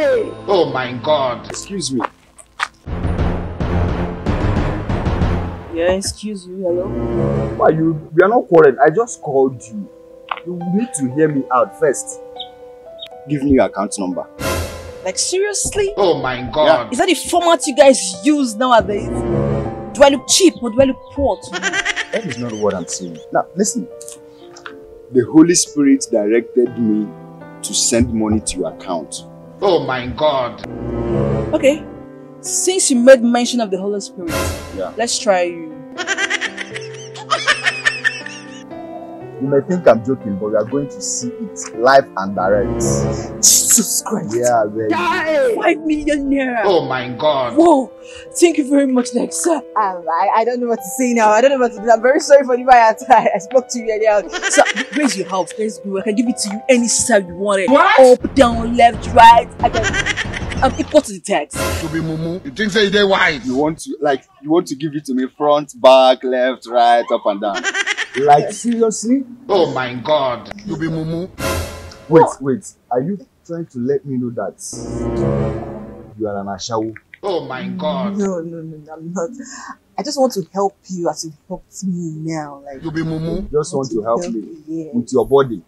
Oh my God. Excuse me. Yeah, excuse you. Hello. Why you? We are not quarreled. I just called you. You need to hear me out first. Give me your account number. Like seriously? Oh my God. Is that the format you guys use nowadays? Do I look cheap or do I look poor to you? That is not what I'm saying. Now, listen. The Holy Spirit directed me to send money to your account. Oh my God. Okay. Since you made mention of the Holy Spirit, Yeah. let's try you. You may think I'm joking, but we are going to see it live and direct. Jesus Christ. Yeah, baby. Five million naira. Oh my God. Whoa. Thank you very much, like sir. Um, I, I don't know what to say now. I don't know what to do. I'm very sorry for the way I, I, I spoke to you earlier. Sir, where's your house? Let's go. I can give it to you any side you want it. What? Up, down, left, right. I can. I'm equal to the text. To be mumu. You think say they wise? You want to like you want to give it to me front, back, left, right, up and down. Like seriously? Oh my God. You be mumu. Wait, wait. Are you trying to let me know that you are an ashawo? Oh my God. No, no, no, no, I'm not. I just want to help you as you helped me now. Like, you be mumu. Just want to help me. Yeah, with your body.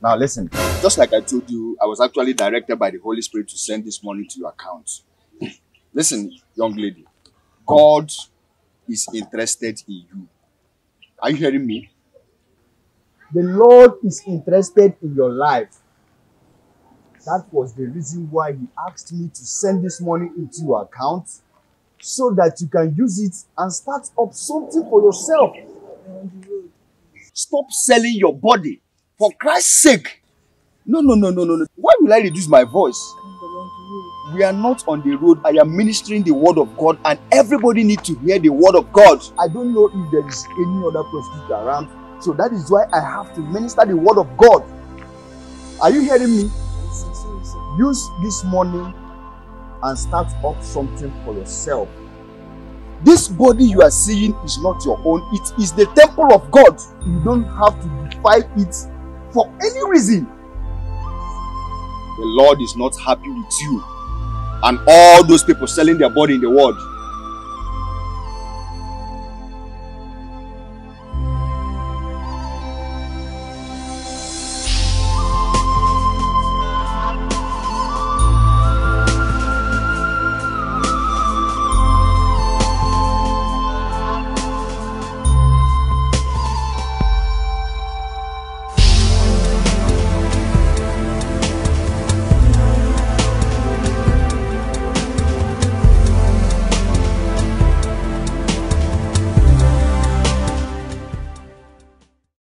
Now listen, just like I told you, I was actually directed by the Holy Spirit to send this money to your account. listen, young lady, God is interested in you. Are you hearing me? The Lord is interested in your life. That was the reason why He asked me to send this money into your account so that you can use it and start up something for yourself. Stop selling your body for Christ's sake. No, no, no, no, no, no. Why will I reduce my voice? We are not on the road. I am ministering the word of God, and everybody needs to hear the word of God. I don't know if there is any other prostitute around, so that is why I have to minister the word of God. Are you hearing me? Use this money and start up something for yourself. This body you are seeing is not your own, it is the temple of God. You don't have to defile it for any reason. The Lord is not happy with you and all those people selling their body in the world.